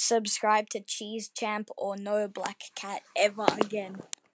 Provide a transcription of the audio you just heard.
subscribe to Cheese Champ or no black cat ever again.